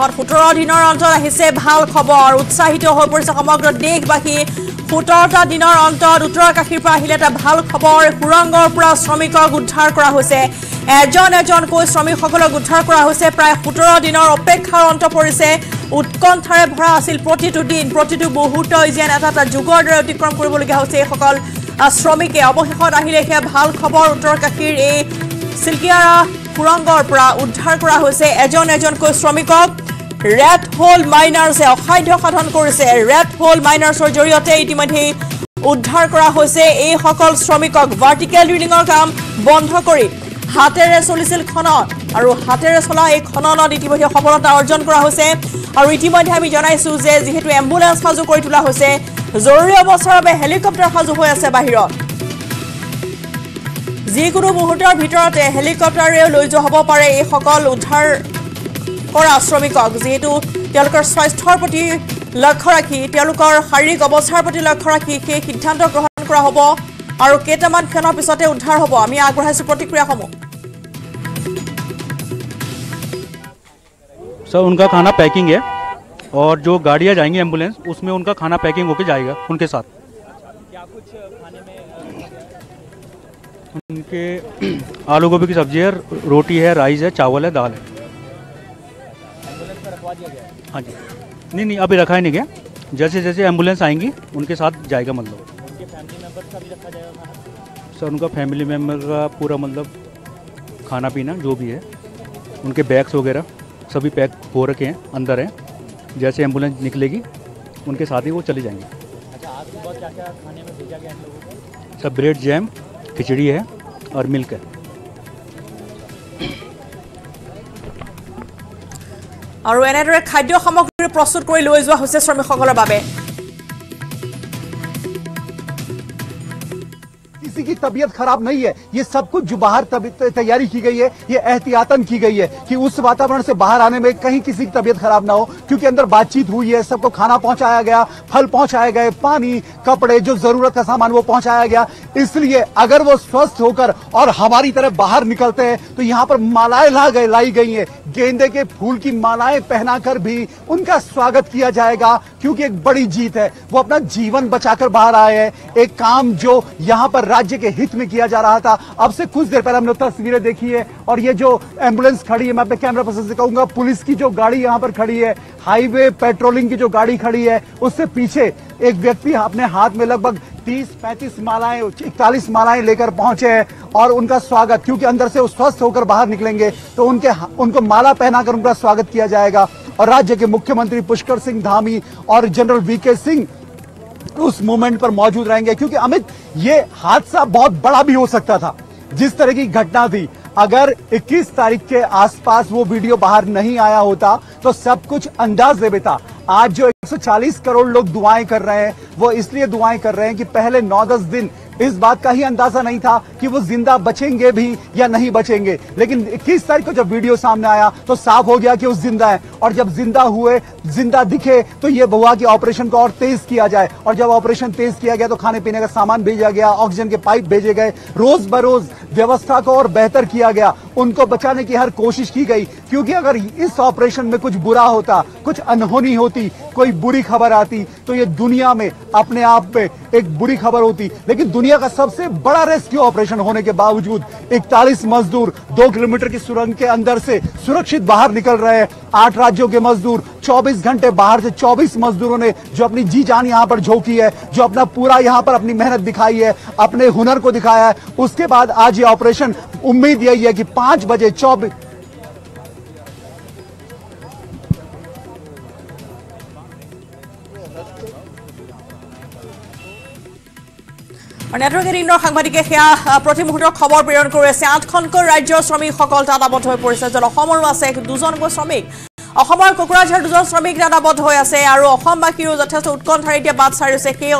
দেশত সোতৰ দিনৰ অন্তত আহিছে ভাল খবৰ। উৎসাহিত হৈ পৰিছে সমগ্ৰ দেশবাসী। সোতৰটা দিনৰ অন্তত উত্তৰকাশীৰ পৰা আহিলে এটা ভাল খবৰ। সুৰংগৰ পৰা শ্ৰমিকক উদ্ধাৰ কৰা হৈছে। এজন এজনকৈ শ্ৰমিকসকলক উদ্ধাৰ কৰা হৈছে। প্ৰায় সোতৰ দিনৰ অপেক্ষাৰ অন্ত পৰিছে। উৎকণ্ঠাৰে ভৰা আছিল প্ৰতিটো দিন প্ৰতিটো মুহূৰ্তই যেন এটা এটা যুগৰ দৰে অতিক্ৰম কৰিবলগীয়া হৈছে এইসকল শ্ৰমিকে। অৱশেষত আহিলে সেয়া ভাল খবৰ। উত্তৰকাশীৰ এই চিলকিয়াৰা সুৰংগৰ পৰা উদ্ধাৰ কৰা হৈছে। এজন এজনকৈ শ্ৰমিকক ৰেড হোল মাইনাৰ্ছে অসাধ্য সাধন কৰিছে। ৰেড হোল মাইনাৰ্ছৰ জৰিয়তে ইতিমধ্যে উদ্ধাৰ কৰা হৈছে। এইসকল শ্ৰমিকক ভাৰ্টিকেল ড্ৰিলিঙৰ কাম বন্ধ কৰি হাতেৰে চলিছিল খনন। আৰু হাতেৰে চলা এই খননত ইতিমধ্যে সফলতা অৰ্জন কৰা হৈছে। আৰু ইতিমধ্যে আমি জনাইছো যে যিহেতু এম্বুলেন্স সাজু কৰি তোলা হৈছে জৰুৰী অৱস্থাৰ বাবে হেলিকপ্টাৰ সাজু হৈ আছে বাহিৰত। যিকোনো মুহূৰ্তৰ ভিতৰতে হেলিকপ্টাৰেও লৈ যোৱা হ'ব পাৰে। এইসকল উদ্ধাৰ কৰা শ্ৰমিকক যিহেতু তেওঁলোকৰ স্বাস্থ্যৰ প্ৰতি লক্ষ্য ৰাখি তেওঁলোকৰ শাৰীৰিক অৱস্থাৰ প্ৰতি লক্ষ্য ৰাখি সেই সিদ্ধান্ত গ্ৰহণ কৰা হ'ব আৰু কেইটামান ক্ষণৰ পিছতে উদ্ধাৰ হ'ব আমি আগবঢ়াইছোঁ প্ৰতিক্ৰিয়াসমূহ सर उनका खाना पैकिंग है और जो गाड़ियाँ जाएंगी एम्बुलेंस उसमें उनका खाना पैकिंग होके जाएगा उनके साथ उनके आलू गोभी की सब्जी है रोटी है राइस है चावल है दाल है हाँ जी। नहीं नहीं अभी रखा ही नहीं गया। जैसे जैसे एंबुलेंस आएँगी उनके साथ जाएगा मतलब। सर उनका फैमिली मेंबर का पूरा मतलब खाना पीना जो भी है उनके बैग्स वगैरह सभी पैक हो रखे हैं अंदर हैं। जैसे एंबुलेंस निकलेगी उनके साथ ही वो चले जाएँगे। अच्छा, सब ब्रेड जैम खिचड़ी है और मिल्क है। আৰু এনেদৰে খাদ্য সামগ্ৰী প্ৰস্তুত কৰি লৈ যোৱা হৈছে শ্ৰমিকসকলৰ বাবে। तबीयत खराब नहीं है। ये सब कुछ जो बाहर तैयारी की गई है, ये एहतियातन की गई है कि उस वातावरण से बाहर आने में कहीं किसी की तबीयत खराब ना हो, क्योंकि अंदर बातचीत हुई है, सबको खाना पहुँचाया गया, फल पहुँचाए गए, पानी, कपड़े, जो ज़रूरत का सामान वो पहुँचाया गया। इसलिए अगर वो स्वस्थ होकर और हमारी तरफ़ बाहर निकलते हैं तो यहाँ पर मालाएँ ला गए, लाई गई है। गेंदे के फूल की मालाएँ पहनाकर भी उनका स्वागत किया जाएगा। क्योंकि एक बड़ी जीत है। वो अपना जीवन बचाकर बाहर आए हैं। एक काम जो यहाँ पर राज्य के हित में किया जा रहा था, अब से कुछ देर पहले हमने तस्वीरें देखी है और ये जो एंबुलेंस खड़ी है, मैं अपने कैमरा पर्सन से कहूँगा, पुलिस की जो गाड़ी यहाँ पर खड़ी है, हाईवे पेट्रोलिंग की जो गाड़ी खड़ी है, उससे पीछे एक व्यक्ति अपने हाथ में लगभग 30 35 मालाएँ 41 मालाएँ लेकर पहुँचे हैं और उनका स्वागत, क्योंकि अंदर से वो स्वस्थ होकर बाहर निकलेंगे तो उनके उनको माला पहनाकर उनका स्वागत किया जाएगा। और राज्य के मुख्यमंत्री पुष्कर सिंह धामी और जनरल वीके सिंह उस मोमेंट पर मौजूद रहेंगे, क्योंकि अमित, ये हादसा बहुत बड़ा भी हो सकता था, जिस तरह की घटना थी। अगर 21 तारीख के आसपास वो वीडियो बाहर नहीं आया होता तो सब कुछ अंदाज देता आज जो 140 करोड़ लोग दुआएँ कर रहे हैं। वो इसलिए दुआएँ कर रहे हैं कि पहले 9-10 दिन इस बात का ही अंदाज़ा नहीं था कि वो ज़िंदा बचेंगे भी या नहीं बचेंगे। लेकिन 21 तारीख को जब वीडियो सामने आया तो साफ़ हो गया कि वो ज़िंदा है। और जब ज़िंदा हुए, ज़िंदा दिखे तो ये हुआ कि ऑपरेशन को और तेज किया जाए। और जब ऑपरेशन तेज किया गया तो खाने पीने का सामान भेजा गया, ऑक्सीजन के पाइप भेजे गए। रोज बरोज व्यवस्था को और बेहतर किया गया। उनको बचाने की हर कोशिश की गई। क्योंकि अगर इस ऑपरेशन में कुछ बुरा होता, कुछ अनहोनी होती, कोई बुरी खबर आती तो ये दुनिया में अपने आप में एक बुरी खबर होती। लेकिन दुनिया का सबसे बड़ा रेस्क्यू ऑपरेशन होने के बावजूद 41 मजदूर दो किलोमीटर की सुरंग के अंदर से सुरक्षित बाहर निकल रहे हैं। आठ राज्यों के मजदूर 24 घंटे बाहर से 24 मजदूरों ने जो अपनी जी जान यहाँ पर झोंकी है, जो अपना पूरा यहाँ पर अपनी मेहनत दिखाई है, अपने हुनर को दिखाया है। उसके बाद आज ये ऑपरेशन, उम्मीद यही है कि पाँच बजे चौबीस আৰু নেটৱৰ্ক সাংবাদিকে সেয়া প্ৰতি মুহূৰ্তৰ খবৰ প্ৰেৰণ কৰি আছে। আঠখনকৈ ৰাজ্যৰ শ্ৰমিকসকল তাত আবদ্ধ হৈ পৰিছে য'ত অসমৰো আছে দুজনকৈ শ্ৰমিক। অসমৰ কোকৰাঝাৰ দুজন শ্ৰমিক তাত আবদ্ধ হৈ আছে আৰু অসমবাসীৰো যথেষ্ট উৎকণ্ঠাৰে এতিয়া বাট চাৰিছে সেই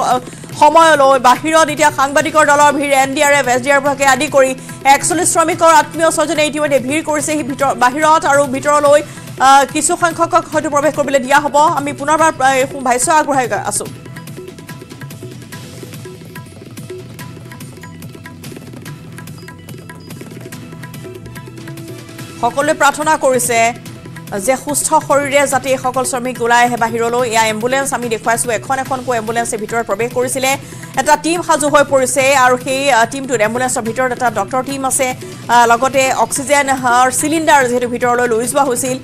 সময়লৈ বাহিৰত এতিয়া সাংবাদিকৰ দলৰ ভিৰ N D R F S D R এফকে আদি কৰি একচল্লিছ শ্ৰমিকৰ আত্মীয় স্বজনে ইতিমধ্যে ভিৰ কৰিছে। সেই ভিতৰ বাহিৰত আৰু ভিতৰলৈ কিছু সংখ্যকক হয়তো প্ৰৱেশ কৰিবলৈ দিয়া হ'ব। আমি পুনৰবাৰ ভাষ্য আগবঢ়াই আছোঁ। সকলোৱে প্ৰাৰ্থনা কৰিছে যে সুস্থ শৰীৰে যাতে এইসকল শ্ৰমিক ওলাই আহে বাহিৰলৈ। এয়া এম্বুলেঞ্চ আমি দেখুৱাইছোঁ এখন এখনকৈ এম্বুলেঞ্চে ভিতৰত প্ৰৱেশ কৰিছিলে। এটা টীম সাজু হৈ পৰিছে আৰু সেই টীমটোত এম্বুলেঞ্চৰ ভিতৰত এটা ডক্টৰ টীম আছে। লগতে অক্সিজেন আহ, চিলিণ্ডাৰ যিহেতু ভিতৰলৈ লৈ যোৱা হৈছিল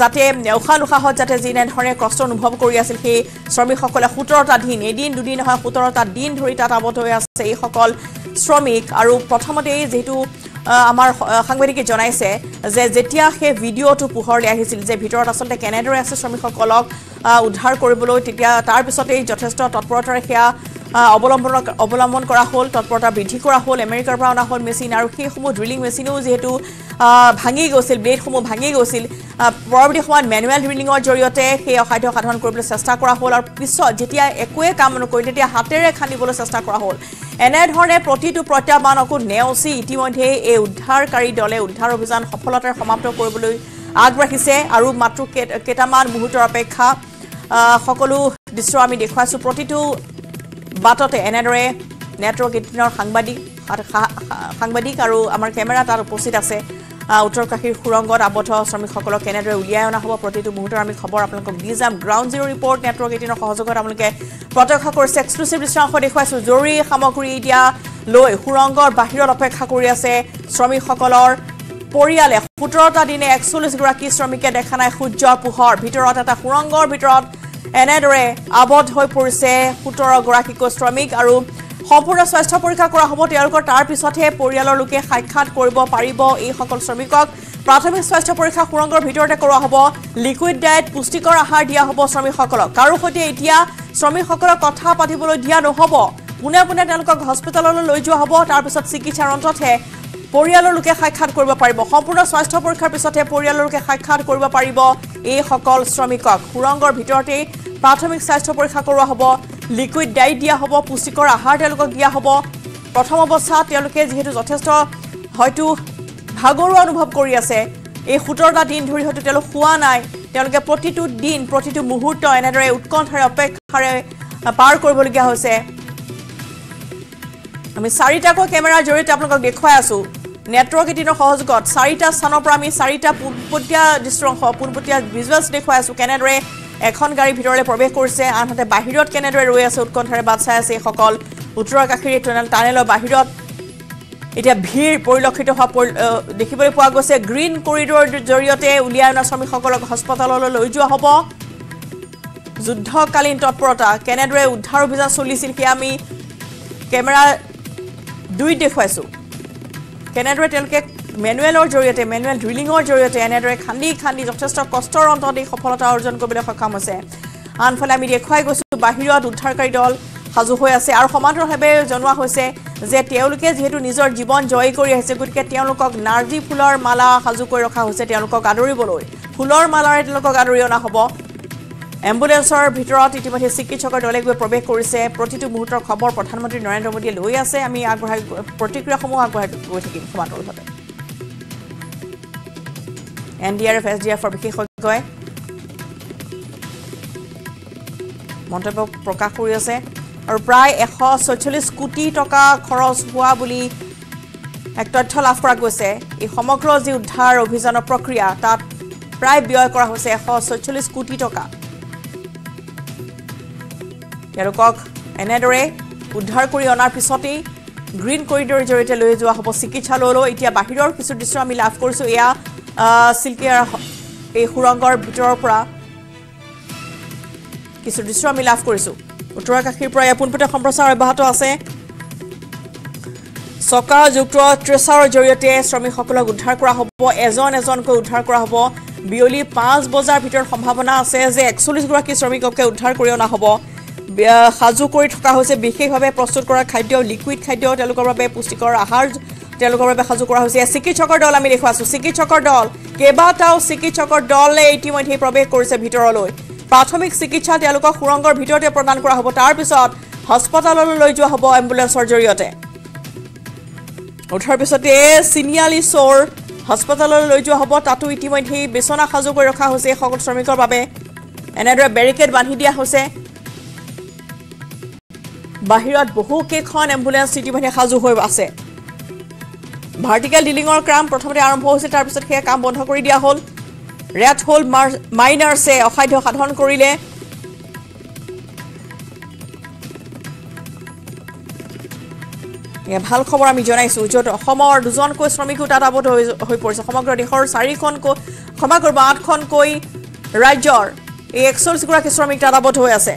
যাতে উশাহ নিশাহত যাতে যেনেধৰণে কষ্ট অনুভৱ কৰি আছিল সেই শ্ৰমিকসকলে সোতৰটা দিন এদিন দুদিন নহয় সোতৰটা দিন ধৰি তাত আৱদ্ধ হৈ আছে এইসকল শ্ৰমিক। আৰু প্ৰথমতেই যিহেতু আমাৰ সাংবাদিকে জনাইছে যে যেতিয়া সেই ভিডিঅ'টো পোহৰলৈ আহিছিল যে ভিতৰত আচলতে কেনেদৰে আছে শ্ৰমিকসকলক উদ্ধাৰ কৰিবলৈ তেতিয়া তাৰপিছতেই যথেষ্ট তৎপৰতাৰে সেয়া অৱলম্বন অৱলম্বন কৰা হ'ল তৎপৰতা বৃদ্ধি কৰা হ'ল আমেৰিকাৰ পৰা অনা হ'ল মেচিন আৰু সেইসমূহ ড্ৰিলিং মেচিনো যিহেতু ভাঙি গৈছিল ব্লেডসমূহ ভাঙি গৈছিল পৰৱৰ্তী সময়ত মেনুৱেল ড্ৰিলিঙৰ জৰিয়তে সেই অসাধ্য সাধন কৰিবলৈ চেষ্টা কৰা হ'ল আৰু পিছত যেতিয়া একোৱে কাম নকৰিল তেতিয়া হাতেৰে খান্দিবলৈ চেষ্টা কৰা হ'ল। এনেধৰণে প্ৰতিটো প্ৰত্যাহ্বানকো নেওচি ইতিমধ্যে এই উদ্ধাৰকাৰী দলে উদ্ধাৰ অভিযান সফলতাৰে সমাপ্ত কৰিবলৈ আগবাঢ়িছে আৰু মাত্ৰ কেই- কেইটামান মুহূৰ্তৰ অপেক্ষা সকলো দৃশ্য আমি দেখুৱাইছোঁ। প্ৰতিটো বাটতে এনেদৰে নেটৱৰ্ক এইটিনৰ সাংবাদিক সাংবাদিক আৰু আমাৰ কেমেৰা তাত উপস্থিত আছে। উত্তৰ কাশীৰ সুৰংগত আবদ্ধ শ্ৰমিকসকলক কেনেদৰে উলিয়াই অনা হ'ব প্ৰতিটো মুহূৰ্তৰ আমি খবৰ আপোনালোকক দি যাম। গ্ৰাউণ্ড জিৰ' ৰিপৰ্ট নেটৱৰ্ক এইটিনৰ সহযোগত আপোনালোকে প্ৰত্যক্ষ কৰিছে। এক্সক্লুচিভ দৃশ্যাংশ দেখুৱাইছোঁ। জৰুৰী সামগ্ৰী এতিয়া লৈ সুৰংগৰ বাহিৰত অপেক্ষা কৰি আছে শ্ৰমিকসকলৰ পৰিয়ালে। সোতৰটা দিনে একচল্লিছগৰাকী শ্ৰমিকে দেখা নাই। সূৰ্যৰ পোহৰ। ভিতৰত এটা সুৰংগৰ ভিতৰত এনেদৰে আবদ্ধ হৈ পৰিছে সোতৰগৰাকীকৈ শ্ৰমিক আৰু সম্পূৰ্ণ স্বাস্থ্য পৰীক্ষা কৰা হ'ব তেওঁলোকৰ তাৰ পিছতহে পৰিয়ালৰ লোকে সাক্ষাৎ কৰিব পাৰিব এইসকল শ্ৰমিকক। প্ৰাথমিক স্বাস্থ্য পৰীক্ষা সুৰংগৰ ভিতৰতে কৰোৱা হ'ব লিকুইড ডায়েট পুষ্টিকৰ আহাৰ দিয়া হ'ব শ্ৰমিকসকলক। কাৰো সৈতে এতিয়া শ্ৰমিকসকলক কথা পাতিবলৈ দিয়া নহ'ব। পোনে পোনে তেওঁলোকক হস্পিটেললৈ লৈ যোৱা হ'ব তাৰপিছত চিকিৎসাৰ অন্ততহে পৰিয়ালৰ লোকে সাক্ষাৎ কৰিব পাৰিব। সম্পূৰ্ণ স্বাস্থ্য পৰীক্ষাৰ পিছতহে পৰিয়ালৰ লোকে সাক্ষাৎ কৰিব পাৰিব এইসকল শ্ৰমিকক। সুৰংগৰ ভিতৰতেই প্ৰাথমিক স্বাস্থ্য পৰীক্ষা কৰোৱা হ'ব লিকুইড ডাইট দিয়া হ'ব পুষ্টিকৰ আহাৰ তেওঁলোকক দিয়া হ'ব। প্ৰথম অৱস্থাত তেওঁলোকে যিহেতু যথেষ্ট হয়তো ভাগৰুৱা অনুভৱ কৰি আছে এই সোতৰটা দিন ধৰি হয়তো তেওঁলোক শোৱা নাই তেওঁলোকে প্ৰতিটো দিন প্ৰতিটো মুহূৰ্ত এনেদৰে উৎকণ্ঠাৰে অপেক্ষাৰে পাৰ কৰিবলগীয়া হৈছে। আমি চাৰিটাকৈ কেমেৰাৰ জৰিয়তে আপোনালোকক দেখুৱাই আছোঁ। নেটৱৰ্ক এইটিনৰ সহযোগত চাৰিটা স্থানৰ পৰা আমি চাৰিটা পোনপটীয়া দৃশ্যাংশ পোনপটীয়া ভিজুৱেলছ দেখুৱাই আছোঁ কেনেদৰে এখন গাড়ীৰ ভিতৰলৈ প্ৰৱেশ কৰিছে। আনহাতে বাহিৰত কেনেদৰে ৰৈ আছে উৎকণ্ঠাৰে বাট চাই আছে এইসকল উত্তৰ কাশীৰ টানেল টানেলৰ বাহিৰত। এতিয়া ভিৰ পৰিলক্ষিত হোৱা দেখিবলৈ পোৱা গৈছে। গ্ৰীণ কৰিডৰৰ জৰিয়তে উলিয়াই অনা শ্ৰমিকসকলক হস্পিটেললৈ লৈ যোৱা হ'ব। যুদ্ধকালীন তৎপৰতা কেনেদৰে উদ্ধাৰ অভিযান চলিছিল সেয়া আমি কেমেৰা দুইত দেখুৱাইছোঁ। কেনেদৰে তেওঁলোকে মেনুৱেলৰ জৰিয়তে মেনুৱেল ড্ৰিলিঙৰ জৰিয়তে এনেদৰে খান্দি খান্দি যথেষ্ট কষ্টৰ অন্তত এই সফলতা অৰ্জন কৰিবলৈ সক্ষম হৈছে। আনফালে আমি দেখুৱাই গৈছোঁ বাহিৰত উদ্ধাৰকাৰী দল সাজু হৈ আছে আৰু সমান্তৰালভাৱে জনোৱা হৈছে যে তেওঁলোকে যিহেতু নিজৰ জীৱন জয় কৰি আহিছে গতিকে তেওঁলোকক নাৰ্জী ফুলৰ মালা সাজু কৰি ৰখা হৈছে তেওঁলোকক আদৰিবলৈ। ফুলৰ মালাৰে তেওঁলোকক আদৰি অনা হ'ব। এম্বুলেন্সৰ ভিতৰত ইতিমধ্যে চিকিৎসকৰ দলে গৈ প্ৰৱেশ কৰিছে। প্ৰতিটো মুহূৰ্তৰ খবৰ প্ৰধানমন্ত্ৰী নৰেন্দ্ৰ মোদীয়ে লৈ আছে। আমি আগবঢ়াই প্ৰতিক্ৰিয়াসমূহ আগবঢ়াই গৈ থাকিম সমান্তৰালভাৱে। N D R F S D এফৰ বিশেষজ্ঞই মন্তব্য প্ৰকাশ কৰি আছে। আৰু প্ৰায় এশ ছয়চল্লিছ কোটি টকা খৰচ হোৱা বুলি এক তথ্য লাভ কৰা গৈছে। এই সমগ্ৰ যি উদ্ধাৰ অভিযানৰ প্ৰক্ৰিয়া তাত প্ৰায় ব্যয় কৰা হৈছে এশ ছয়চল্লিছ কোটি টকা। তেওঁলোকক এনেদৰে উদ্ধাৰ কৰি অনাৰ পিছতেই গ্ৰীণ কৰিডৰৰ জৰিয়তে লৈ যোৱা হ'ব। চিকিৎসালয়লৈ এতিয়া বাহিৰৰ কিছু দৃশ্য আমি লাভ কৰিছোঁ। এয়া চিল্কিয়াৰ এই সুৰংগৰ ভিতৰৰ পৰা কিছু দৃশ্য আমি লাভ কৰিছোঁ। উত্তৰ কাশীৰ পৰা এয়া পোনপটীয়া সম্প্ৰচাৰ অব্যাহত আছে। চকাযুক্ত ট্ৰেচাৰৰ জৰিয়তে শ্ৰমিকসকলক উদ্ধাৰ কৰা হ'ব এজন এজনকৈ উদ্ধাৰ কৰা হ'ব। বিয়লি পাঁচ বজাৰ ভিতৰত সম্ভাৱনা আছে যে একচল্লিছগৰাকী শ্ৰমিককে উদ্ধাৰ কৰি অনা হ'ব। সাজু কৰি থকা হৈছে। বিশেষভাৱে প্ৰস্তুত কৰা খাদ্য লিকুইড খাদ্য তেওঁলোকৰ বাবে পুষ্টিকৰ আহাৰ তেওঁলোকৰ বাবে সাজু কৰা হৈছে। চিকিৎসকৰ দল আমি দেখুৱাইছোঁ। চিকিৎসকৰ দল কেইবাটাও চিকিৎসকৰ দলে ইতিমধ্যে প্ৰৱেশ কৰিছে ভিতৰলৈ। প্ৰাথমিক চিকিৎসা তেওঁলোকক সুৰংগৰ ভিতৰতে প্ৰদান কৰা হ'ব। তাৰপিছত হস্পিটেললৈ লৈ যোৱা হ'ব এম্বুলেন্সৰ জৰিয়তে। উঠাৰ পিছতে চিনিয়ালি চোৰ হস্পিটেললৈ লৈ যোৱা হ'ব। তাতো ইতিমধ্যে বিচনা সাজু কৰি ৰখা হৈছে সকলো শ্ৰমিকৰ বাবে। এনেদৰে বেৰিকেড বান্ধি দিয়া হৈছে। বাহিৰত বহুকেইখন এম্বুলেন্স ইতিমধ্যে সাজু হৈ আছে। ভাৰ্টিকেল ডিলিঙৰ কাম প্ৰথমতে আৰম্ভ হৈছিল তাৰপিছত সেয়া কাম বন্ধ কৰি দিয়া হ'ল। ৰেড হোল মাইনাৰ্ছে অসাধ্য সাধন কৰিলে। ভাল খবৰ আমি জনাইছোঁ য'ত অসমৰ দুজনকৈ শ্ৰমিকো তাত আৱদ্ধ হৈ পৰিছে। সমগ্ৰ দেশৰ চাৰিখনকৈ ক্ষমা কৰিব আঠখনকৈ ৰাজ্যৰ এই একচল্লিছগৰাকী শ্ৰমিক তাত আৱদ্ধ হৈ আছে।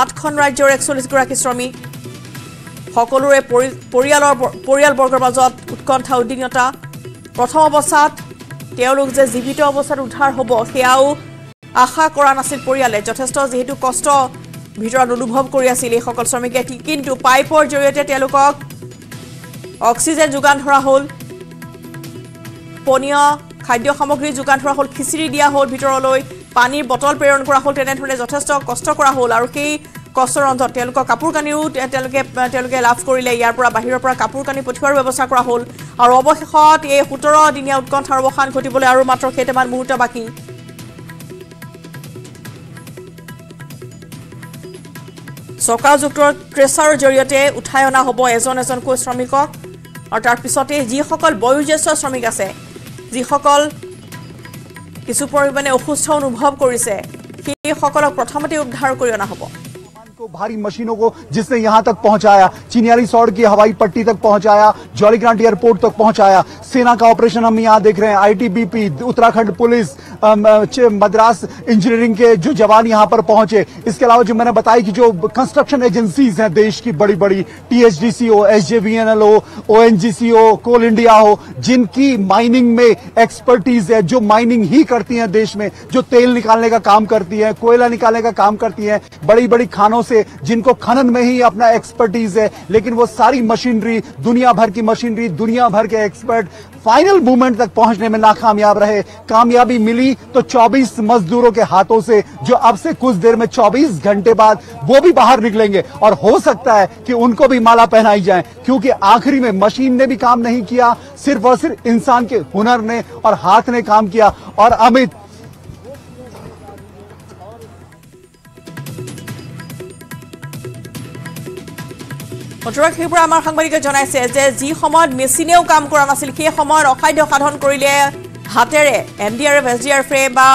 আঠখন ৰাজ্যৰ একচল্লিছগৰাকী শ্ৰমিক সকলোৰে পৰি পৰিয়ালৰ পৰিয়ালবৰ্গৰ মাজত উৎকণ্ঠা উদ্বিগ্নতা। প্ৰথম অৱস্থাত তেওঁলোক যে জীৱিত অৱস্থাত উদ্ধাৰ হ'ব সেয়াও আশা কৰা নাছিল পৰিয়ালে। যথেষ্ট যিহেতু কষ্ট ভিতৰত অনুভৱ কৰি আছিল এইসকল শ্ৰমিকে। কিন্তু পাইপৰ জৰিয়তে তেওঁলোকক অক্সিজেন যোগান ধৰা হ'ল। পনীয় খাদ্য সামগ্ৰী যোগান ধৰা হ'ল খিচিৰি দিয়া হ'ল ভিতৰলৈ পানীৰ বটল প্ৰেৰণ কৰা হ'ল তেনেধৰণে যথেষ্ট কষ্ট কৰা হ'ল। আৰু সেই কষ্টৰ অন্তত তেওঁলোকৰ কাপোৰ কানিও তেওঁলোকে তেওঁলোকে লাভ কৰিলে। ইয়াৰ পৰা বাহিৰৰ পৰা কাপোৰ কানি পঠিওৱাৰ ব্যৱস্থা কৰা হ'ল। আৰু অৱশেষত এই সোতৰ দিনীয়া উৎকণ্ঠাৰ অৱসান ঘটিবলৈ আৰু মাত্ৰ কেইটামান মুহূৰ্ত বাকী। চকাযুক্ত ট্ৰেচাৰৰ জৰিয়তে উঠাই অনা হ'ব এজন এজনকৈ শ্ৰমিকক। আৰু তাৰপিছতে যিসকল বয়োজ্যেষ্ঠ শ্ৰমিক আছে যিসকল কিছু পৰিমাণে অসুস্থ অনুভৱ কৰিছে সেইসকলক প্ৰথমতে উদ্ধাৰ কৰি অনা হ'ব। को, भारी मशीनों को, जिसने यहाँ तक पहुँचाया। चिनियारी सौड़ की हवाई पट्टी तक पहुँचाया, जॉलीग्रांट एयरपोर्ट तक पहुँचाया। सेना का ऑपरेशन हम यहाँ देख रहे हैं। ITBP Uttarakhand police Madras engineering के जो जवान यहाँ पर पहुँचे। इसके अलावा जो मैंने बताया कि जो कंस्ट्रक्शन एजेंसीज हैं देश की बड़ी बड़ी टीएचडीसी हो एसजेवीएनएल हो ओएनजीसी हो कोल इंडिया हो, जिनकी माइनिंग में एक्सपर्टीज है, जो माइनिंग ही करती है देश में, जो तेल निकालने का काम करती है, कोयला निकालने का काम करती है बड़ी बड़ी खानों से जिनको खनन में ही अपना एक्सपर्टीज है, लेकिन वो सारी मशीनरी दुनिया भर की मशीनरी दुनिया भर के एक्सपर्ट फाइनल मूवमेंट तक पहुँचने में नाकामयाब रहे। कामयाबी मिली तो 24 मजदूरों के हाथों से, जो अब से कुछ देर में 24 घंटे बाद वो भी बाहर निकलेंगे। और हो सकता है कि उनको भी माला पहनाई जाए, क्योंकि आखिरी में मशीन ने भी काम नहीं किया, सिर्फ़ और सिर्फ़ इंसान के हुनर ने और हाथ ने काम किया। और अमित সতৰাশীৰ পৰা আমাৰ সাংবাদিকে জনাইছে যে যি সময়ত মেচিনেও কাম কৰা নাছিল সেই সময়ত অসাধ্য সাধন কৰিলে হাতেৰে N D R F S D R এফে বা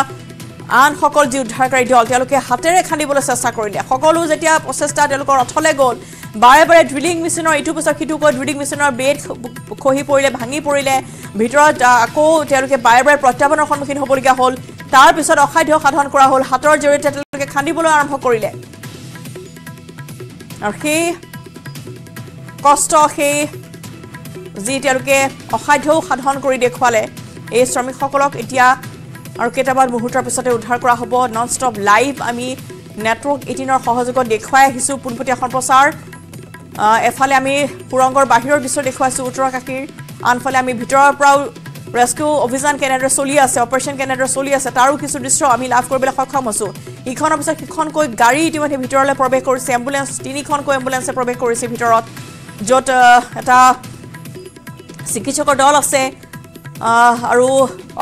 আনসকল যি উদ্ধাৰকাৰী দল তেওঁলোকে হাতেৰে খান্দিবলৈ চেষ্টা কৰিলে। সকলো যেতিয়া প্ৰচেষ্টা তেওঁলোকৰ অথলে গ'ল বাৰে বাৰে ড্ৰিলিং মেচিনৰ ইটো পিছত সিটোকৈ ড্ৰিলিং মেচিনৰ বেড খহি পৰিলে ভাঙি পৰিলে ভিতৰত আকৌ তেওঁলোকে বাৰে বাৰে প্ৰত্যাহ্বানৰ সন্মুখীন হ'বলগীয়া হ'ল। তাৰপিছত অসাধ্য সাধন কৰা হ'ল। হাতৰ জৰিয়তে তেওঁলোকে খান্দিবলৈ আৰম্ভ কৰিলে। আৰু সেই কষ্ট সেই যি তেওঁলোকে অসাধ্যও সাধন কৰি দেখুৱালে এই শ্ৰমিকসকলক এতিয়া আৰু কেইটামান মুহূৰ্তৰ পিছতে উদ্ধাৰ কৰা হ'ব। নন ষ্টপ লাইভ আমি নেটৱৰ্ক এইটিনৰ সহযোগত দেখুৱাই আহিছোঁ। পোনপটীয়া সম্প্ৰচাৰ এফালে আমি সুৰংগৰ বাহিৰৰ দৃশ্য দেখুৱাইছোঁ উত্তৰাকাশীৰ আনফালে আমি ভিতৰৰ পৰাও ৰেস্কিউ অভিযান কেনেদৰে চলি আছে অপাৰেশ্যন কেনেদৰে চলি আছে তাৰো কিছু দৃশ্য আমি লাভ কৰিবলৈ সক্ষম হৈছোঁ। ইখনৰ পিছত সিখনকৈ গাড়ী ইতিমধ্যে ভিতৰলৈ প্ৰৱেশ কৰিছে এম্বুলেঞ্চ তিনিখনকৈ এম্বুলেঞ্চে প্ৰৱেশ কৰিছে ভিতৰত। য'ত এটা চিকিৎসকৰ দল আছে আৰু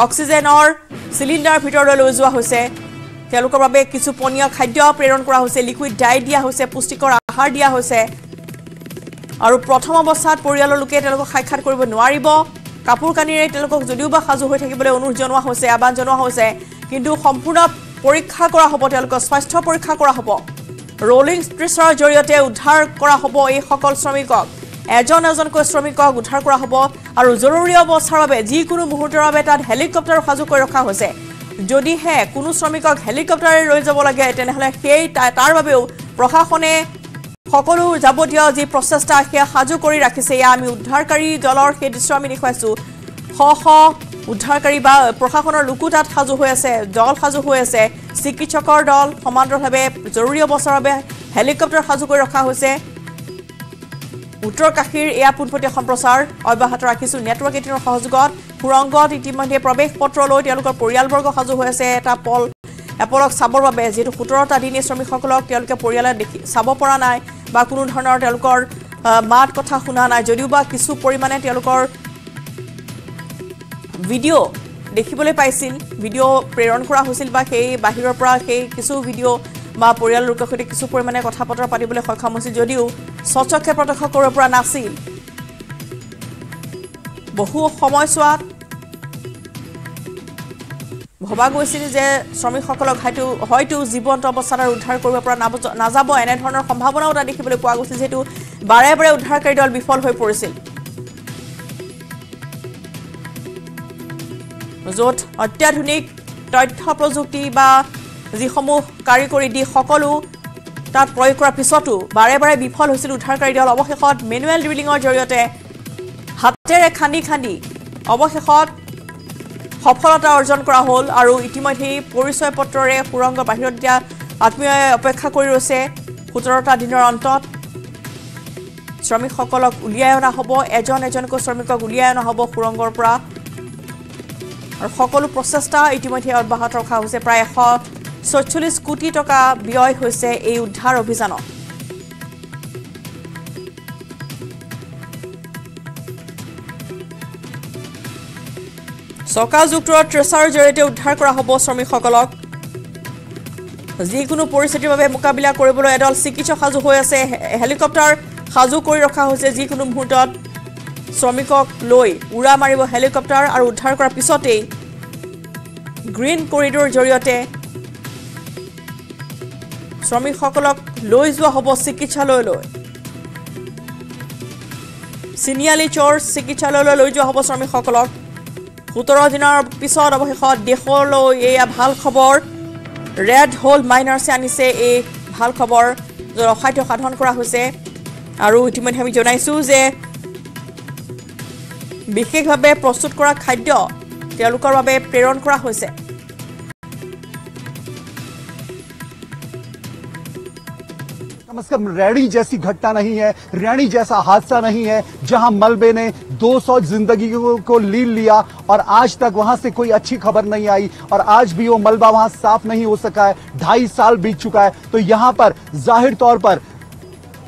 অক্সিজেনৰ চিলিণ্ডাৰ ভিতৰলৈ লৈ যোৱা হৈছে। তেওঁলোকৰ বাবে কিছু পনীয় খাদ্য প্ৰেৰণ কৰা হৈছে লিকুইড ডায়েট দিয়া হৈছে পুষ্টিকৰ আহাৰ দিয়া হৈছে। আৰু প্ৰথম অৱস্থাত পৰিয়ালৰ লোকে তেওঁলোকক সাক্ষাৎ কৰিব নোৱাৰিব। কাপোৰ কানিৰে তেওঁলোকক যদিও বা সাজু হৈ থাকিবলৈ অনুৰোধ জনোৱা হৈছে আহ্বান জনোৱা হৈছে কিন্তু সম্পূৰ্ণ পৰীক্ষা কৰা হ'ব তেওঁলোকৰ স্বাস্থ্য পৰীক্ষা কৰা হ'ব। ৰলিং ষ্ট্ৰেচাৰৰ জৰিয়তে উদ্ধাৰ কৰা হ'ব এইসকল শ্ৰমিকক। এজন এজনকৈ শ্ৰমিকক উদ্ধাৰ কৰা হ'ব আৰু জৰুৰী অৱস্থাৰ বাবে যিকোনো মুহূৰ্তৰ বাবে তাত হেলিকপ্টাৰ সাজু কৰি ৰখা হৈছে। যদিহে কোনো শ্ৰমিকক হেলিকপ্টাৰে লৈ যাব লাগে তেনেহ'লে সেই তাৰ বাবেও প্ৰশাসনে সকলো যাৱতীয় যি প্ৰচেষ্টা সেয়া সাজু কৰি ৰাখিছে। এয়া আমি উদ্ধাৰকাৰী দলৰ সেই দৃশ্য আমি দেখুৱাইছোঁ। শ শ উদ্ধাৰকাৰী বা প্ৰশাসনৰ লোকো তাত সাজু হৈ আছে দল সাজু হৈ আছে। চিকিৎসকৰ দল সমান্তৰালভাৱে জৰুৰী অৱস্থাৰ বাবে হেলিকপ্টাৰ সাজু কৰি ৰখা হৈছে। উত্তৰ কাশীৰ এয়া পোনপটীয়া সম্প্ৰচাৰ। অব্যাহত ৰাখিছোঁ নেটৱৰ্ক এইটিনৰ সহযোগত। সুৰংগত ইতিমধ্যে প্ৰৱেশ পত্ৰ লৈ তেওঁলোকৰ পৰিয়ালবৰ্গ সাজু হৈ আছে। এটা পল এপলক বাবে যিহেতু সোতৰটা দিনে শ্ৰমিকসকলক তেওঁলোকে পৰিয়ালে দেখি চাব পৰা নাই বা কোনো আহ, মাত কথা শুনা নাই। যদিও বা কিছু তেওঁলোকৰ ভিডিঅ' দেখিবলৈ পাইছিল ভিডিঅ' প্ৰেৰণ কৰা হৈছিল বা সেই বাহিৰৰ পৰা সেই কিছু ভিডিঅ' বা পৰিয়ালৰ লোকৰ সৈতে কিছু পৰিমাণে কথা বতৰা পাতিবলৈ সক্ষম হৈছিল যদিও স্বচক্ষে প্ৰত্যক্ষ কৰিব পৰা নাছিল। বহু সময়ছোৱাত ভবা গৈছিল যে শ্ৰমিকসকলক হয়তো হয়তো জীৱন্ত অৱস্থাত আৰু উদ্ধাৰ কৰিব পৰা নাযাব এনেধৰণৰ সম্ভাৱনাও তাত দেখিবলৈ পোৱা গৈছিল যিহেতু বাৰে বাৰে উদ্ধাৰকাৰী দল বিফল হৈ পৰিছিল। য'ত অত্যাধুনিক তথ্য প্ৰযুক্তি বা যিসমূহ কাৰিকৰী দিশ সকলো তাত প্ৰয়োগ কৰাৰ পিছতো বাৰে বাৰে বিফল হৈছিল উদ্ধাৰকাৰী দল। অৱশেষত মেনুৱেল ড্ৰিলিঙৰ জৰিয়তে হাতেৰে খান্দি খান্দি অৱশেষত সফলতা অৰ্জন কৰা হ'ল আৰু ইতিমধ্যেই পৰিচয় পত্ৰৰে সুৰংগ বাহিৰত দিয়া আত্মীয়ই অপেক্ষা কৰি ৰৈছে। সোতৰটা দিনৰ অন্তত শ্ৰমিকসকলক উলিয়াই অনা হ'ব এজন এজনকৈ শ্ৰমিকক উলিয়াই অনা হ'ব সুৰংগৰ পৰা। আৰু সকলো প্ৰচেষ্টা ইতিমধ্যে অব্যাহত ৰখা হৈছে। প্ৰায় এশ ছয়চল্লিছ কোটি টকা ব্যয় হৈছে এই উদ্ধাৰ অভিযানত। চকাযুক্ত ট্ৰেচাৰৰ জৰিয়তে উদ্ধাৰ কৰা হ'ব শ্ৰমিকসকলক। যিকোনো পৰিস্থিতিৰ বাবে মোকাবিলা কৰিবলৈ এদল চিকিৎসক সাজু হৈ আছে। হেলিকপ্টাৰ সাজু কৰি ৰখা হৈছে যিকোনো মুহূৰ্তত। শ্ৰমিকক লৈ উৰা মাৰিব হেলিকপ্টাৰ আৰু উদ্ধাৰ কৰাৰ পিছতেই গ্ৰীণ কৰিডৰৰ জৰিয়তে শ্ৰমিকসকলক লৈ যোৱা হ'ব চিকিৎসালয়লৈ। চিনিয়ালি চৰ চিকিৎসালয়লৈ লৈ যোৱা হ'ব শ্ৰমিকসকলক। সোতৰ দিনৰ পিছত অৱশেষত দেশলৈ এয়া ভাল খবৰ। ৰেড হোল মাইনাৰ্ছে আনিছে এই ভাল খবৰ। য'ত অসাধ্য সাধন কৰা হৈছে। আৰু ইতিমধ্যে আমি জনাইছোঁ যে বিশেষভাৱে প্ৰস্তুত কৰা খাদ্য তেওঁলোকৰ বাবে প্ৰেৰণ কৰা হৈছে कम से कम रैणी जैसी घटना नहीं है रैणी जैसा हादसा नहीं है जहां मलबे ने 200 जिंदगी को लील लिया और आज तक वहां से कोई अच्छी खबर नहीं आई और आज भी वो मलबा वहां साफ नहीं हो सका है ढाई साल बीत चुका है तो यहां पर जाहिर तौर पर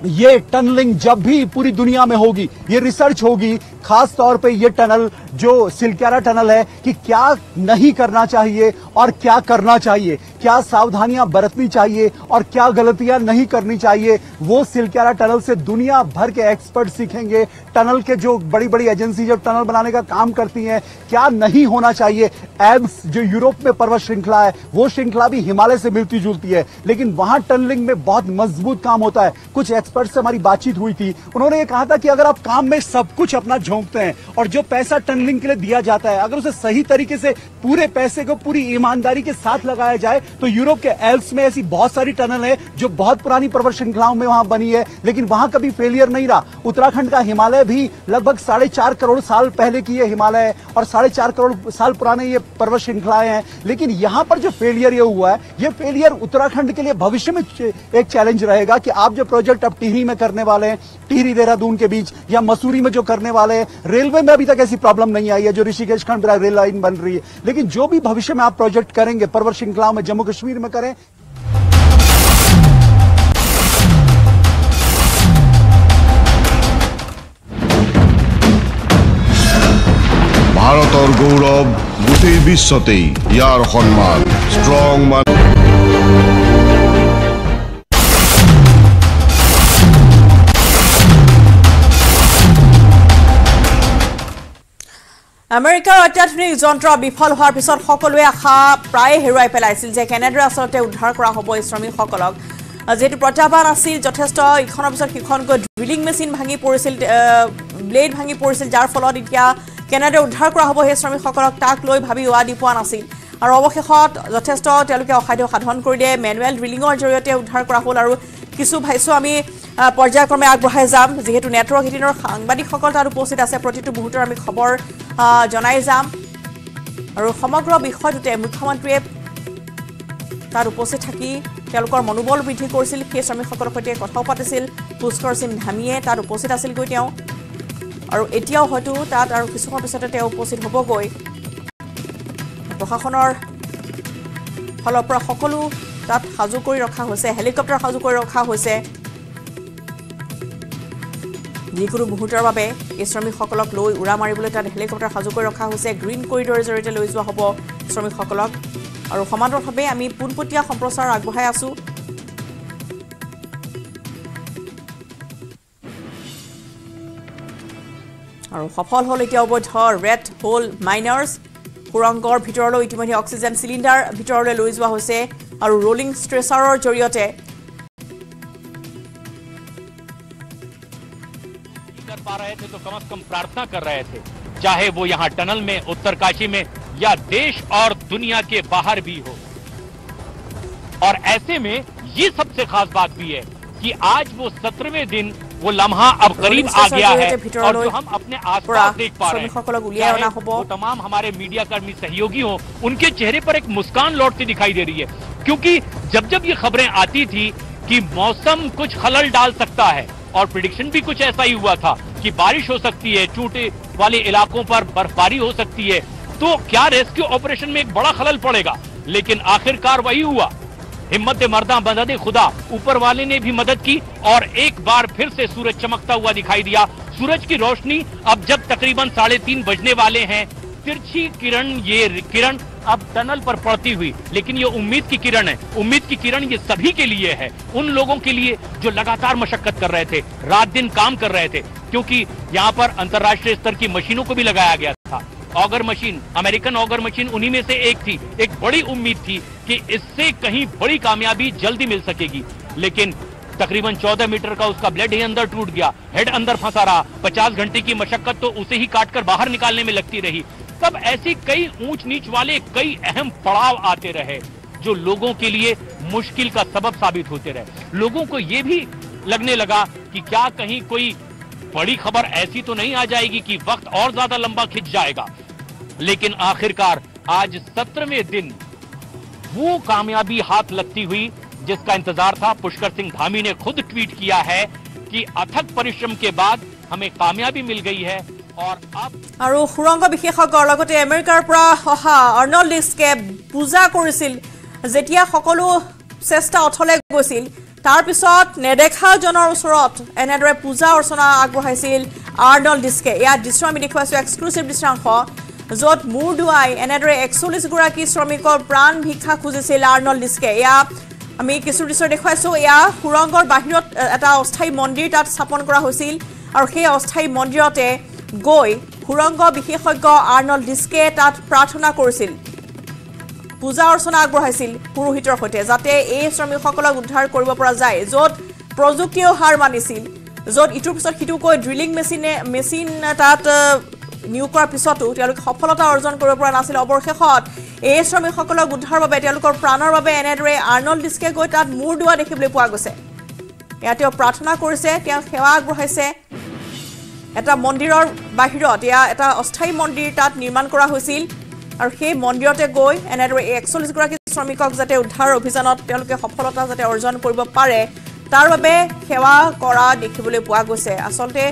ये टनलिंग जब भी पूरी दुनिया में होगी, ये रिसर्च होगी, खास तौर पे ये टनल, जो सिलक्यारा टनल है, कि क्या नहीं करना चाहिए और क्या करना चाहिए, क्या सावधानियाँ बरतनी चाहिए और क्या गलतियाँ नहीं करनी चाहिए, वो सिलक्यारा टनल से दुनिया भर के एक्सपर्ट सीखेंगे। टनल के जो बड़ी बड़ी एजेंसी जो टनल बनाने का काम करती हैं, क्या नहीं होना चाहिए? एब्स जो यूरोप में पर्वत श्रृंखला है, वो श्रृंखला भी हिमालय से मिलती जुलती है, लेकिन वहाँ टनलिंग में बहुत मज़बूत काम होता है। कुछ से हमारी बातचीत हुई थी। उन्होंने ये कहा था कि अगर आप काम में सब कुछ अपना झोंकते हैं और जो पैसा टनलिंग के लिए दिया जाता है, अगर उसे सही तरीके से पूरे पैसे को पूरी ईमानदारी के साथ लगाया जाए तो यूरोप के एल्प्स में ऐसी बहुत सारी टनल है जो बहुत पुरानी पर्वत श्रृंखलाओं में वहाँ बनी है, लेकिन वहाँ कभी फेलियर नहीं रहा। उत्तराखंड का हिमालय भी लगभग साढ़े चार करोड़ साल पहले की ये हिमालय है और साढ़े चार करोड़ साल पुराने ये पर्वत श्रृंखलाएँ हैं। लेकिन यहाँ पर जो फेलियर ये हुआ है, ये फेलियर उत्तराखंड के लिए भविष्य में एक चैलेंज रहेगा कि आप जो प्रोजेक्ट अब टिहरी में करने वाले हैं टिहरी देहरादून के बीच या मसूरी में जो करने वाले हैं रेलवे में अभी तक ऐसी प्रॉब्लम नहीं आई है जो ऋषिकेश खंड रेल लाइन बन रही है लेकिन जो भी भविष्य में आप प्रोजेक्ट करेंगे पर्वत श्रृंखलाओं में जम्मू कश्मीर में करें ভাৰতৰ গৌৰৱ গোটেই বিশ্বতেই ইয়াৰ সন্মান ষ্ট্ৰং মান আমেৰিকাৰ অত্যাধুনিক যন্ত্ৰ বিফল হোৱাৰ পিছত সকলোৱে আশা প্ৰায়ে হেৰুৱাই পেলাইছিল যে কেনেদৰে আচলতে উদ্ধাৰ কৰা হ'ব এই শ্ৰমিকসকলক। যিহেতু প্ৰত্যাহ্বান আছিল যথেষ্ট ইখনৰ পিছত সিখনকৈ ড্ৰিলিং মেচিন ভাঙি পৰিছিল ব্লেড ভাঙি পৰিছিল যাৰ ফলত এতিয়া কেনেদৰে উদ্ধাৰ কৰা হ'ব সেই শ্ৰমিকসকলক তাক লৈ ভাবি উৱা দি পোৱা নাছিল। আৰু অৱশেষত যথেষ্ট তেওঁলোকে অসাধ্য সাধন কৰি দিয়ে মেনুৱেল ড্ৰিলিঙৰ জৰিয়তে উদ্ধাৰ কৰা হ'ল আৰু কিছু ভাষ্য আমি পৰ্যায়ক্ৰমে আগবঢ়াই যাম। যিহেতু নেটৱৰ্ক এইটিনৰ সাংবাদিকসকল তাত উপস্থিত আছে প্ৰতিটো মুহূৰ্তৰ আমি খবৰ জনাই যাম। আৰু সমগ্ৰ বিষয়টোতে মুখ্যমন্ত্ৰীয়ে তাত উপস্থিত থাকি তেওঁলোকৰ মনোবল বৃদ্ধি কৰিছিল। সেই শ্ৰমিকসকলৰ সৈতে কথাও পাতিছিল। পুষ্কৰ সিং ধামীয়ে তাত উপস্থিত আছিলগৈ তেওঁ। আৰু এতিয়াও হয়তো তাত আৰু কিছু সময়ৰ পিছতে তেওঁ উপস্থিত হ'বগৈ। প্ৰশাসনৰ ফালৰ পৰা সকলো তাত সাজু কৰি ৰখা হৈছে। হেলিকপ্টাৰ সাজু কৰি ৰখা হৈছে। যিকোনো মুহূৰ্তৰ বাবে এই শ্ৰমিকসকলক লৈ উৰা মাৰিবলৈ তাত হেলিকপ্টাৰ সাজু কৰি ৰখা হৈছে। গ্ৰীণ কৰিডৰৰ জৰিয়তে লৈ যোৱা হ'ব শ্ৰমিকসকলক। আৰু সমান্তৰভাৱে আমি পোনপটীয়া সম্প্ৰচাৰ আগবঢ়াই আছোঁ। আৰু সফল হ'ল এতিয়া অবৈধ ৰেড হোল মাইনাৰ্ছ। সুৰংগৰ ভিতৰলৈ ইতিমধ্যে অক্সিজেন চিলিণ্ডাৰ ভিতৰলৈ লৈ যোৱা হৈছে। আৰু ৰলিং ষ্ট্ৰেচাৰৰ জৰিয়তে रहे थे तो कम अज कम प्रार्थना कर रहे थे चाहे वो यहाँ टनल में उत्तरकाशी में या देश और दुनिया के बाहर भी हो। और ऐसे में ये सबसे खास बात भी है कि आज वो सत्रहवें दिन वो लम्हा अब करीब आ गया है और जो हम अपने आसपास देख पा रहे हैं वो तमाम हमारे मीडिया कर्मी सहयोगी हो उनके चेहरे पर एक मुस्कान लौटती दिखाई दे रही है। क्योंकि जब जब ये खबरें आती थी कि मौसम कुछ खलल डाल सकता है और प्रिडिक्शन भी कुछ ऐसा ही हुआ था कि बारिश हो सकती है, चूटे वाले इलाकों पर बर्फबारी हो सकती है। तो क्या रेस्क्यू ऑपरेशन में एक बड़ा खलल पड़ेगा? लेकिन आखिरकार वही हुआ। हिम्मत मर्दा मदद खुदा, ऊपर वाले ने भी मदद की और एक बार फिर से सूरज चमकता हुआ दिखाई दिया। सूरज की रोशनी अब जब तकरीबन साढ़े तीन बजने वाले हैं, तिरछी किरण ये किरण अब टनल पर पड़ती हुई। लेकिन ये उम्मीद की किरण है। उम्मीद की किरण ये सभी के लिए है। उन लोगों के लिए जो लगातार मशक्कत कर रहे थे, रात दिन काम कर रहे थे, क्योंकि यहाँ पर अंतर्राष्ट्रीय स्तर की मशीनों को भी लगाया गया था। Auger machine, American auger machine उन्हीं में से एक थी। एक बड़ी उम्मीद थी कि इससे कहीं बड़ी कामयाबी जल्दी मिल सकेगी। लेकिन तकरीबन 14 मीटर का उसका ब्लेड ही अंदर टूट गया। हेड अंदर फंसा रहा। 50 घंटे की मशक्कत तो उसे ही काटकर बाहर निकालने में लगती रही। तब ऐसी कई ऊंच नीच वाले कई अहम पड़ाव आते रहे, जो लोगों के लिए मुश्किल का सबब साबित होते रहे। लोगों को ये भी लगने लगा कि क्या कहीं कोई बड़ी खबर ऐसी तो नहीं आ जाएगी कि वक्त और ज़्यादा लंबा खिंच जाएगा। लेकिन आखिरकार आज सत्रहवें दिन वो कामयाबी हाथ लगती हुई, जिसका इंतज़ार था, पुष्कर सिंह धामी ने खुद ट्वीट किया है कि अथक परिश्रम के बाद हमें कामयाबी मिल गई है। আৰু সুৰংগ বিশেষজ্ঞৰ লগতে আমেৰিকাৰ পৰা অহা অৰ্ণল ডিস্কে পূজা কৰিছিল যেতিয়া সকলো চেষ্টা অথলে গৈছিল। তাৰপিছত নেদেখাজনৰ ওচৰত এনেদৰে পূজা অৰ্চনা আগবঢ়াইছিল আৰ্নল ডিস্কে ইয়াত দৃশ্য আমি দেখুৱাইছোঁ এক্সক্লুচিভ দৃশ্যাংশ য'ত মূৰ ধুৱাই এনেদৰে একচল্লিছগৰাকী শ্ৰমিকৰ প্ৰাণ ভিক্ষা খুজিছিল আৰ্নল ডিস্কে এয়া আমি কিছু দৃশ্য দেখুৱাইছোঁ। এয়া সুৰংগৰ বাহিৰত এটা অস্থায়ী মন্দিৰ তাত স্থাপন কৰা হৈছিল আৰু সেই অস্থায়ী মন্দিৰতে গৈ সুৰংগ বিশেষজ্ঞ আৰ্নল ডিস্কে তাত প্ৰাৰ্থনা কৰিছিল। পূজা অৰ্চনা আগবঢ়াইছিল পুৰোহিতৰ সৈতে যাতে এই শ্ৰমিকসকলক উদ্ধাৰ কৰিব পৰা যায় য'ত প্ৰযুক্তিয়েও হাৰ মানিছিল য'ত ইটোৰ পিছত সিটোকৈ ড্ৰিলিং মেচিনে মেচিন তাত নিয়োগ কৰাৰ পিছতো তেওঁলোকে সফলতা অৰ্জন কৰিব পৰা নাছিল। অৱশেষত এই শ্ৰমিকসকলক উদ্ধাৰৰ বাবে তেওঁলোকৰ প্ৰাণৰ বাবে এনেদৰে আৰ্নল ডিস্কে গৈ তাত মূৰ দোৱা দেখিবলৈ পোৱা গৈছে। এয়া তেওঁ প্ৰাৰ্থনা কৰিছে তেওঁ সেৱা আগবঢ়াইছে। এটা মন্দিৰৰ বাহিৰত এয়া এটা অস্থায়ী মন্দিৰ তাত নিৰ্মাণ কৰা হৈছিল। আৰু সেই মন্দিৰতে গৈ এনেদৰে এই একচল্লিছগৰাকী শ্ৰমিকক যাতে উদ্ধাৰ অভিযানত তেওঁলোকে সফলতা যাতে অৰ্জন কৰিব পাৰে তাৰ বাবে সেৱা কৰা দেখিবলৈ পোৱা গৈছে। আচলতে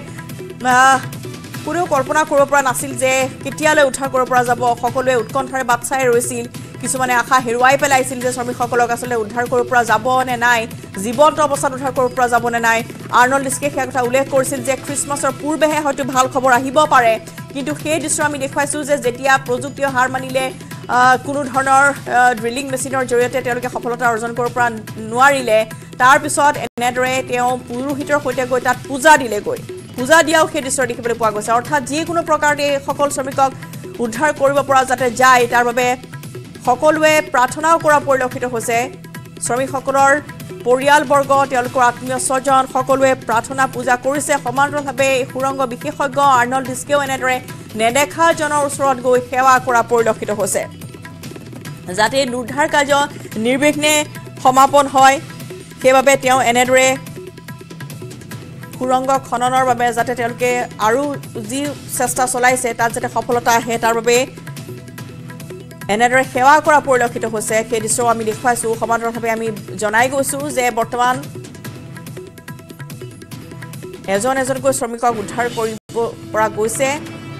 কোনেও কল্পনা কৰিব পৰা নাছিল যে কেতিয়ালৈ উদ্ধাৰ কৰিব পৰা যাব। সকলোৱে উৎকণ্ঠাৰে বাট চাই ৰৈছিল। কিছুমানে আশা হেৰুৱাই পেলাইছিল যে শ্ৰমিকসকলক আচলতে উদ্ধাৰ কৰিব পৰা যাব নে নাই জীৱন্ত অৱস্থাত উদ্ধাৰ কৰিব পৰা যাব নে নাই আৰ্নল্ড ডিস্কে সেই কথা উল্লেখ কৰিছিল যে খ্ৰীষ্টমাছৰ পূৰ্বেহে হয়তো ভাল খবৰ আহিব পাৰে। কিন্তু সেই দৃশ্য আমি দেখুৱাইছোঁ যে যেতিয়া প্ৰযুক্তিয়ে হাৰ মানিলে কোনো ধৰণৰ ড্ৰিলিং মেচিনৰ জৰিয়তে তেওঁলোকে সফলতা অৰ্জন কৰিব পৰা নোৱাৰিলে তাৰপিছত এনেদৰে তেওঁ পুৰোহিতৰ সৈতে গৈ তাত পূজা দিলেগৈ। পূজা দিয়াও সেই দৃশ্য দেখিবলৈ পোৱা গৈছে। অৰ্থাৎ যিকোনো প্ৰকাৰে সকলো শ্ৰমিকক উদ্ধাৰ কৰিব পৰা যাতে যায় তাৰ বাবে সকলোৱে প্ৰাৰ্থনাও কৰা পৰিলক্ষিত হৈছে। শ্ৰমিকসকলৰ পৰিয়ালবৰ্গ তেওঁলোকৰ আত্মীয় স্বজন সকলোৱে প্ৰাৰ্থনা পূজা কৰিছে। সমান্তৰালভাৱে এই সুৰংগ বিশেষজ্ঞ আৰ্নল্ড ডিস্কেও এনেদৰে নেদেখাজনৰ ওচৰত গৈ সেৱা কৰা পৰিলক্ষিত হৈছে। যাতে উদ্ধাৰ কাৰ্য নিৰ্বিঘ্নে সমাপন হয় সেইবাবে তেওঁ এনেদৰে সুৰংগ খননৰ বাবে যাতে তেওঁলোকে আৰু যি চেষ্টা চলাইছে তাত যাতে সফলতা আহে তাৰ বাবে এনেদৰে সেৱা কৰা পৰিলক্ষিত হৈছে। সেই দৃশ্যও আমি দেখুৱাইছোঁ। সমান্তৰালভাৱে আমি জনাই গৈছোঁ যে বৰ্তমান এজন এজনকৈ শ্ৰমিকক উদ্ধাৰ কৰিব পৰা গৈছে।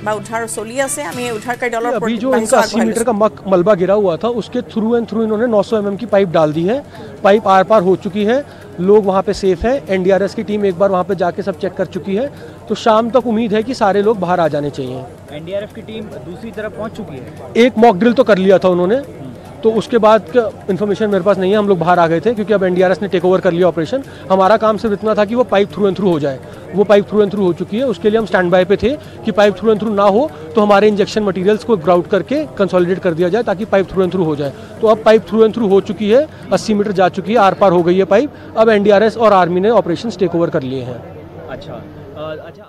उधार सोलिया से हमें डॉलर अभी जो इनका अस्सी मीटर का मक मलबा गिरा हुआ था उसके थ्रू एंड थ्रू इन्होंने 900 सौ mm की पाइप डाल दी है। पाइप आर पार हो चुकी है लोग वहाँ पे सेफ़ हैं। एनडीआरएस की टीम एक बार वहाँ पे जाके सब चेक कर चुकी है। तो शाम तक उम्मीद है कि सारे लोग बाहर आ जाने चाहिए। एनडीआरएफ की टीम दूसरी तरफ़ पहुँच चुकी है। एक मॉक ड्रिल तो कर लिया था उन्होंने। तो उसके बाद इन्फॉर्मेशन मेरे पास नहीं है, हम लोग बाहर आ गए थे, क्योंकि अब एनडीआरएस ने टेक ओवर कर लिया ऑपरेशन हमारा काम सिर्फ़ इतना था कि वो पाइप थ्रू एंड थ्रू हो जाए। वो पाइप थ्रू एंड थ्रू हो चुकी है। उसके लिए हम स्टैंड बाय पे थे कि पाइप थ्रू एंड थ्रू ना हो तो हमारे इंजेक्शन मटेरियल्स को ग्राउट करके कंसोलिडेट कर दिया जाए, ताकि पाइप थ्रू एंड थ्रू हो जाए। तो अब पाइप थ्रू एंड थ्रू हो चुकी है 80 मीटर जा चुकी है, आर पार हो गई है पाइप अब एनडीआरएस और आर्मी ने ऑपरेशन टेक ओवर कर लिए हैं। अच्छा। अच्छा